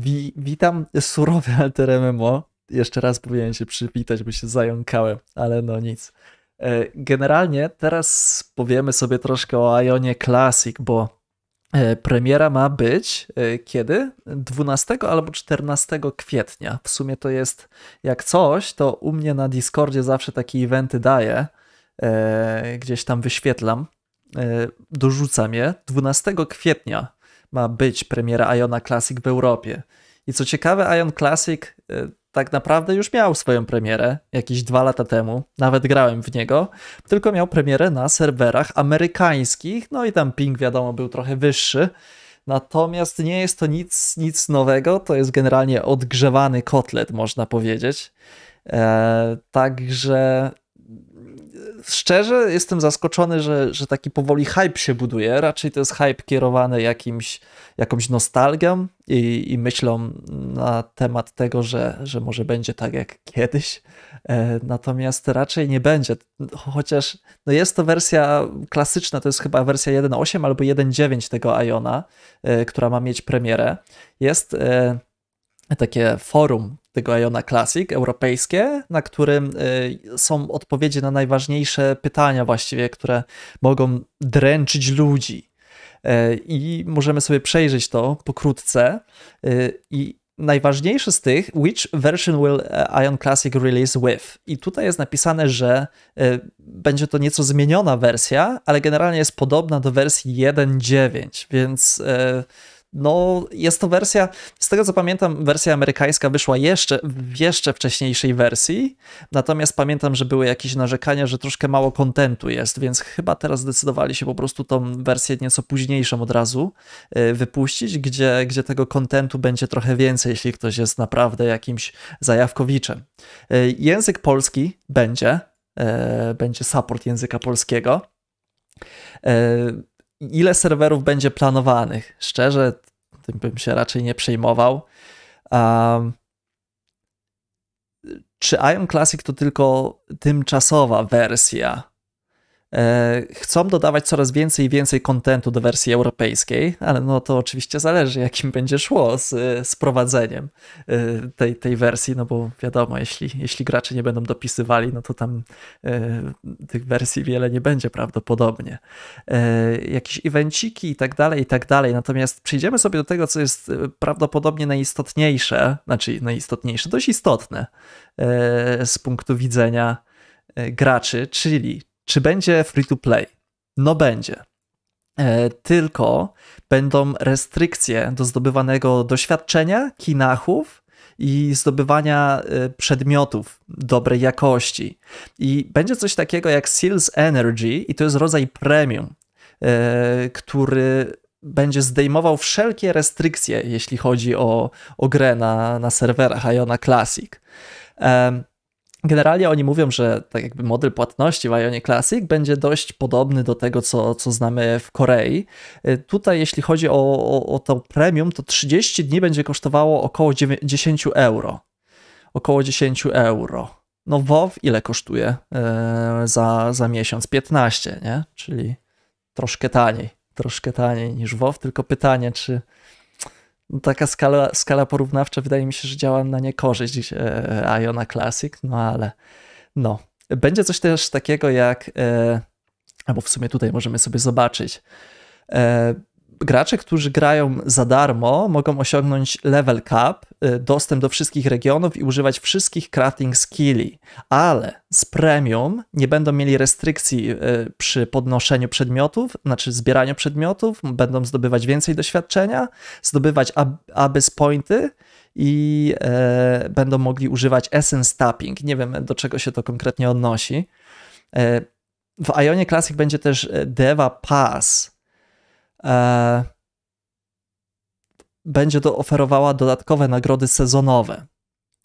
Wi witam surowe Alter MMO. Jeszcze raz powinien się przywitać, bo się zająkałem, ale no nic. E, generalnie teraz powiemy sobie troszkę o Ionie Classic, bo e, premiera ma być e, kiedy? 12 albo 14 kwietnia. W sumie to jest jak coś, to u mnie na Discordzie zawsze takie eventy daję. Gdzieś tam wyświetlam, dorzucam je. 12 kwietnia ma być premiera Iona Classic w Europie. I co ciekawe, Ion Classic e, tak naprawdę już miał swoją premierę jakieś dwa lata temu, nawet grałem w niego, tylko miał premierę na serwerach amerykańskich, no i tam ping wiadomo był trochę wyższy. Natomiast nie jest to nic, nic nowego, to jest generalnie odgrzewany kotlet, można powiedzieć. E, także szczerze jestem zaskoczony, że, że taki powoli hype się buduje. Raczej to jest hype kierowany jakimś, jakąś nostalgią i, i myślą na temat tego, że, że może będzie tak jak kiedyś. E, natomiast raczej nie będzie. Chociaż no jest to wersja klasyczna, to jest chyba wersja 1.8 albo 1.9 tego Iona, e, która ma mieć premierę. Jest e, takie forum tego Iona Classic europejskie, na którym y, są odpowiedzi na najważniejsze pytania właściwie, które mogą dręczyć ludzi. Y, I możemy sobie przejrzeć to pokrótce. Y, I najważniejszy z tych, which version will Ion Classic release with? I tutaj jest napisane, że będzie to nieco zmieniona wersja, ale generalnie jest podobna do wersji 1.9, więc no, jest to wersja, z tego co pamiętam, wersja amerykańska wyszła jeszcze w jeszcze wcześniejszej wersji, natomiast pamiętam, że były jakieś narzekania, że troszkę mało kontentu jest, więc chyba teraz zdecydowali się po prostu tą wersję nieco późniejszą od razu y, wypuścić, gdzie, gdzie tego kontentu będzie trochę więcej, jeśli ktoś jest naprawdę jakimś zajawkowiczem. Y, język polski będzie, y, będzie support języka polskiego ile serwerów będzie planowanych? Szczerze, tym bym się raczej nie przejmował. Um, czy Ion Classic to tylko tymczasowa wersja? E, chcą dodawać coraz więcej i więcej kontentu do wersji europejskiej, ale no to oczywiście zależy, jakim będzie szło z, z prowadzeniem e, tej, tej wersji, no bo wiadomo, jeśli, jeśli gracze nie będą dopisywali, no to tam e, tych wersji wiele nie będzie prawdopodobnie. Jakieś evenciki i tak dalej, i tak dalej. Natomiast przejdziemy sobie do tego, co jest prawdopodobnie najistotniejsze, znaczy najistotniejsze, dość istotne z punktu widzenia graczy, czyli czy będzie free to play? No będzie. E, tylko będą restrykcje do zdobywanego doświadczenia, kinachów i zdobywania e, przedmiotów dobrej jakości. I będzie coś takiego jak Seals Energy, i to jest rodzaj premium, e, który będzie zdejmował wszelkie restrykcje, jeśli chodzi o, o grę na, na serwerach Iona Classic. Generalnie oni mówią, że tak jakby model płatności w Ionie Classic będzie dość podobny do tego, co, co znamy w Korei. Y, tutaj, jeśli chodzi o, o, o to premium, to 30 dni będzie kosztowało około 10 euro. Około 10 euro. No WoW ile kosztuje yy, za, za miesiąc? 15, nie? Czyli troszkę taniej. Troszkę taniej niż WoW, tylko pytanie, czy taka skala, skala porównawcza wydaje mi się, że działa na niekorzyść e, Iona Classic, no ale no. Będzie coś też takiego jak, e, albo w sumie tutaj możemy sobie zobaczyć, e, gracze, którzy grają za darmo, mogą osiągnąć level cap, y, dostęp do wszystkich regionów i używać wszystkich crafting skilli, ale z premium nie będą mieli restrykcji y, przy podnoszeniu przedmiotów, znaczy zbieraniu przedmiotów, będą zdobywać więcej doświadczenia, zdobywać ab abyss pointy i e, będą mogli używać essence tapping. Nie wiem, do czego się to konkretnie odnosi. E, w Ionie Classic będzie też e, Deva Pass, e, będzie to oferowała dodatkowe nagrody sezonowe.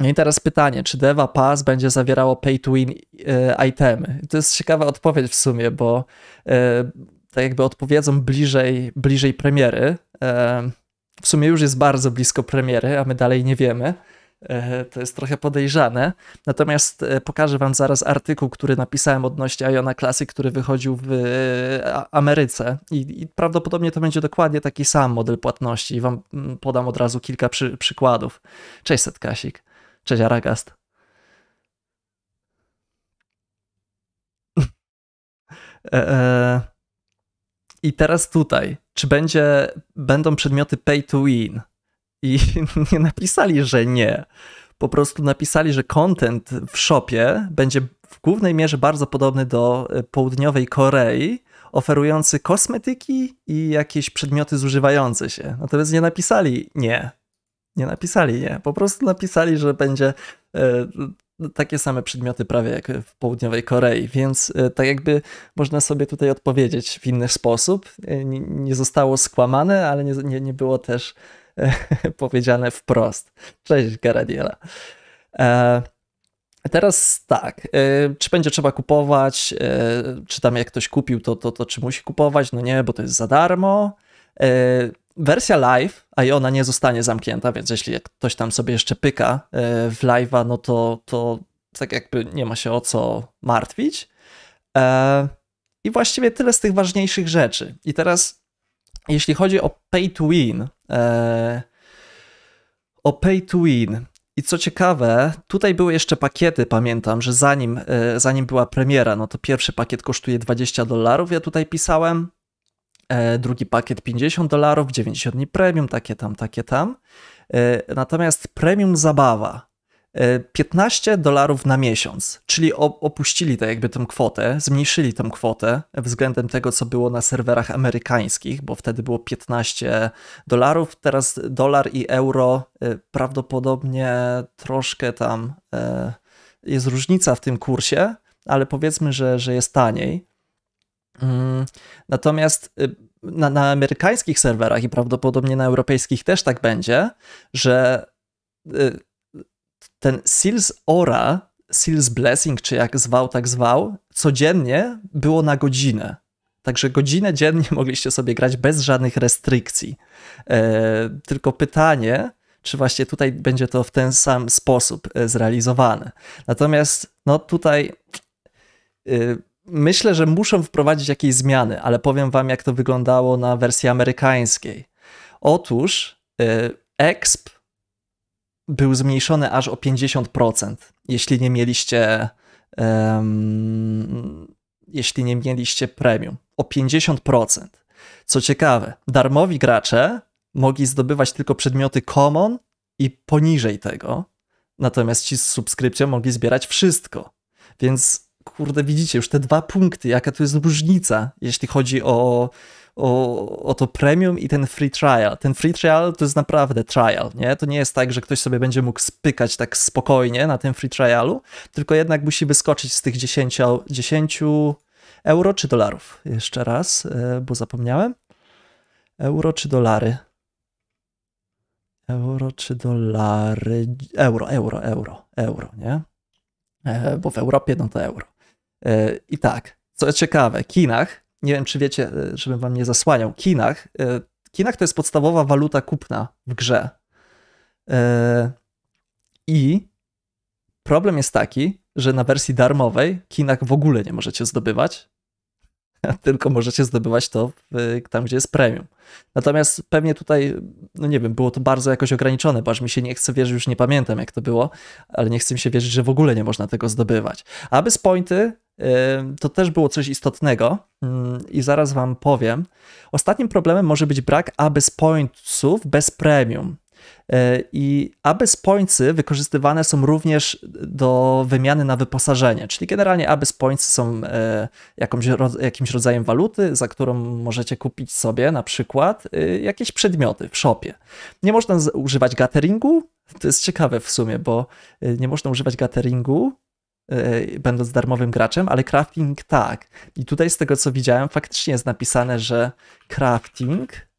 No i teraz pytanie, czy Deva Pass będzie zawierało pay to win e, itemy? To jest ciekawa odpowiedź w sumie, bo e, tak jakby odpowiedzą bliżej, bliżej premiery. E, w sumie już jest bardzo blisko premiery, a my dalej nie wiemy. E, to jest trochę podejrzane. Natomiast e, pokażę Wam zaraz artykuł, który napisałem odnośnie Iona Classic, który wychodził w e, Ameryce. I, I, prawdopodobnie to będzie dokładnie taki sam model płatności. I Wam podam od razu kilka przy, przykładów. Cześć Setkasik. Cześć Aragast. I teraz tutaj, czy będzie, będą przedmioty pay to win? I nie napisali, że nie. Po prostu napisali, że content w shopie będzie w głównej mierze bardzo podobny do e, południowej Korei, oferujący kosmetyki i jakieś przedmioty zużywające się. Natomiast nie napisali nie. Nie napisali nie. Po prostu napisali, że będzie e, takie same przedmioty prawie jak w południowej Korei, więc e, tak jakby można sobie tutaj odpowiedzieć w inny sposób. Nie zostało skłamane, ale nie, nie, nie było też powiedziane wprost. Cześć, Garadiela. E, teraz tak, e, czy będzie trzeba kupować, e, czy tam jak ktoś kupił, to, to, to czy musi kupować? No nie, bo to jest za darmo. Wersja live, a i ona nie zostanie zamknięta, więc jeśli ktoś tam sobie jeszcze pyka w live'a, no to, to tak jakby nie ma się o co martwić. I właściwie tyle z tych ważniejszych rzeczy. I teraz jeśli chodzi o pay to win, e, o pay to win. I co ciekawe, tutaj były jeszcze pakiety, pamiętam, że zanim, e, zanim była premiera, no to pierwszy pakiet kosztuje 20 dolarów, ja tutaj pisałem, e, drugi pakiet 50 dolarów, 90 dni premium, takie tam, takie tam. Natomiast premium zabawa 15 dolarów na miesiąc, czyli opuścili tak jakby tę kwotę, zmniejszyli tę kwotę względem tego, co było na serwerach amerykańskich, bo wtedy było 15 dolarów, teraz dolar i euro y, prawdopodobnie troszkę tam y, jest różnica w tym kursie, ale powiedzmy, że, że jest taniej. Mm, natomiast na, na amerykańskich serwerach i prawdopodobnie na europejskich też tak będzie, że ten Seals Ora, Seals Blessing, czy jak zwał, tak zwał, codziennie było na godzinę. Także godzinę dziennie mogliście sobie grać bez żadnych restrykcji. E, tylko pytanie, czy właśnie tutaj będzie to w ten sam sposób e, zrealizowane. Natomiast no tutaj e, myślę, że muszą wprowadzić jakieś zmiany, ale powiem wam, jak to wyglądało na wersji amerykańskiej. Otóż EXP był zmniejszony aż o 50%, jeśli nie mieliście um, jeśli nie mieliście premium. O 50%. Co ciekawe, darmowi gracze mogli zdobywać tylko przedmioty common i poniżej tego, natomiast ci z subskrypcją mogli zbierać wszystko. Więc kurde, widzicie już te dwa punkty, jaka to jest różnica, jeśli chodzi o o, o to premium i ten free trial. Ten free trial to jest naprawdę trial, nie? To nie jest tak, że ktoś sobie będzie mógł spykać tak spokojnie na tym free trialu, tylko jednak musi wyskoczyć z tych 10, 10 euro czy dolarów. Jeszcze raz, e, bo zapomniałem. Euro czy dolary? Euro czy dolary? Euro, euro, euro, euro, nie? E, bo w Europie no to euro. E, I tak, co ciekawe, w nie wiem, czy wiecie, e, żebym wam nie zasłaniał, Kinach. E, Kinach to jest podstawowa waluta kupna w grze. E, I problem jest taki, że na wersji darmowej Kinach w ogóle nie możecie zdobywać, tylko możecie zdobywać to w, tam, gdzie jest premium. Natomiast pewnie tutaj, no nie wiem, było to bardzo jakoś ograniczone, bo aż mi się nie chce wierzyć, już nie pamiętam jak to było, ale nie chcę mi się wierzyć, że w ogóle nie można tego zdobywać. Aby z pointy to też było coś istotnego mm, i zaraz wam powiem. Ostatnim problemem może być brak Abyss Pointsów bez premium. E, I Abyss Pointsy wykorzystywane są również do wymiany na wyposażenie, czyli generalnie Abyss Pointsy są e, jakąś, jakimś rodzajem waluty, za którą możecie kupić sobie na przykład e, jakieś przedmioty w shopie. Nie można używać gatheringu, to jest ciekawe w sumie, bo nie można używać gatheringu będąc darmowym graczem, ale crafting tak. I tutaj z tego co widziałem, faktycznie jest napisane, że crafting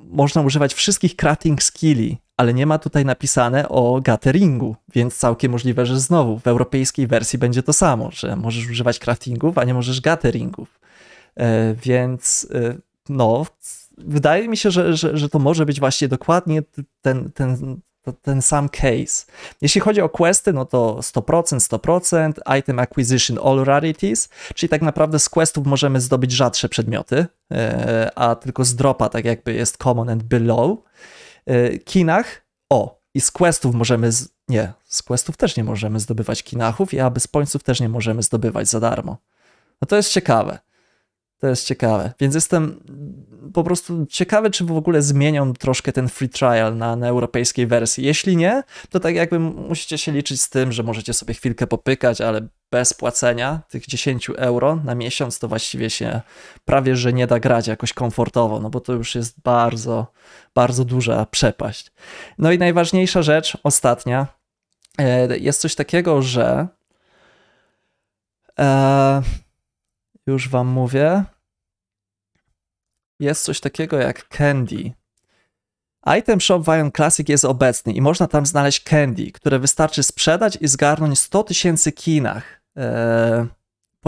można używać wszystkich crafting skilli, ale nie ma tutaj napisane o gatheringu, więc całkiem możliwe, że znowu w europejskiej wersji będzie to samo, że możesz używać craftingów, a nie możesz gatheringów. Yy, więc yy, no, wydaje mi się, że, że, że to może być właśnie dokładnie ten, ten to ten sam case. Jeśli chodzi o questy, no to 100%, 100%, item acquisition all rarities, czyli tak naprawdę z questów możemy zdobyć rzadsze przedmioty, e, a tylko z dropa tak jakby jest common and below. E, kinach, o, i z questów możemy, z, nie, z questów też nie możemy zdobywać kinachów i aby z pońców też nie możemy zdobywać za darmo. No to jest ciekawe. To jest ciekawe. Więc jestem po prostu ciekawy, czy w ogóle zmienią troszkę ten free trial na, na europejskiej wersji. Jeśli nie, to tak jakby musicie się liczyć z tym, że możecie sobie chwilkę popykać, ale bez płacenia tych 10 euro na miesiąc, to właściwie się prawie, że nie da grać jakoś komfortowo, no bo to już jest bardzo, bardzo duża przepaść. No i najważniejsza rzecz, ostatnia, e, jest coś takiego, że. E, już wam mówię. Jest coś takiego jak Candy. Item Shop w Ion Classic jest obecny i można tam znaleźć Candy, które wystarczy sprzedać i zgarnąć 100 tysięcy kinach. Eee,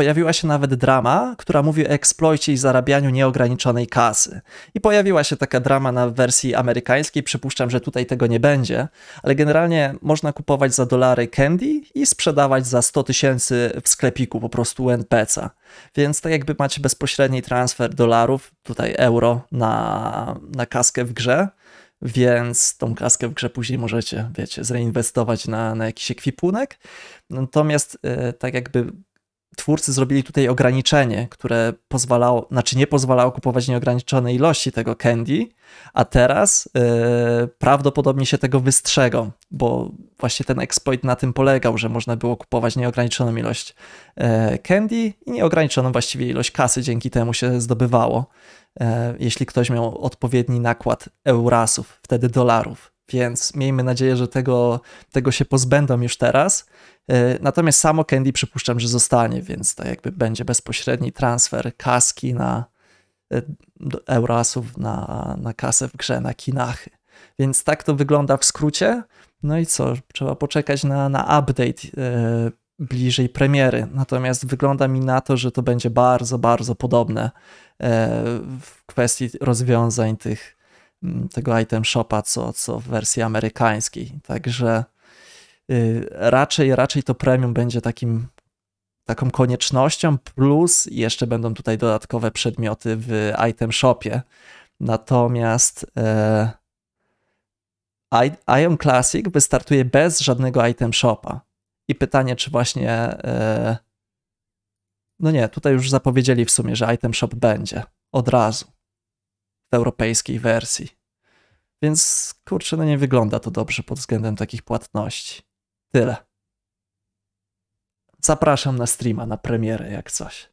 pojawiła się nawet drama, która mówi o eksploicie i zarabianiu nieograniczonej kasy. I pojawiła się taka drama na wersji amerykańskiej, przypuszczam, że tutaj tego nie będzie, ale generalnie można kupować za dolary candy i sprzedawać za 100 tysięcy w sklepiku po prostu NPC-a. Więc tak jakby macie bezpośredni transfer dolarów, tutaj euro na, na kaskę w grze, więc tą kaskę w grze później możecie, wiecie, zreinwestować na, na jakiś ekwipunek. Natomiast yy, tak jakby twórcy zrobili tutaj ograniczenie, które pozwalało, znaczy nie pozwalało kupować nieograniczonej ilości tego candy, a teraz yy, prawdopodobnie się tego wystrzegą, bo właśnie ten exploit na tym polegał, że można było kupować nieograniczoną ilość yy, candy i nieograniczoną właściwie ilość kasy dzięki temu się zdobywało, yy, jeśli ktoś miał odpowiedni nakład eurasów, wtedy dolarów. Więc miejmy nadzieję, że tego, tego się pozbędą już teraz. E, natomiast samo Candy przypuszczam, że zostanie, więc tak jakby będzie bezpośredni transfer kaski na e, Eurasów na, na kasę w grze, na kinachy. Więc tak to wygląda w skrócie. No i co? Trzeba poczekać na, na update yy, bliżej premiery. Natomiast wygląda mi na to, że to będzie bardzo, bardzo podobne yy, w kwestii rozwiązań tych, tego item shopa, co, co w wersji amerykańskiej. Także Y, raczej, raczej to premium będzie takim, taką koniecznością, plus jeszcze będą tutaj dodatkowe przedmioty w item shopie. Natomiast e, Ion Classic wystartuje bez żadnego item shopa. I pytanie, czy właśnie. E, no nie, tutaj już zapowiedzieli w sumie, że item shop będzie od razu w europejskiej wersji. Więc kurczę, no nie wygląda to dobrze pod względem takich płatności. Tyle. Zapraszam na streama, na premierę, jak coś.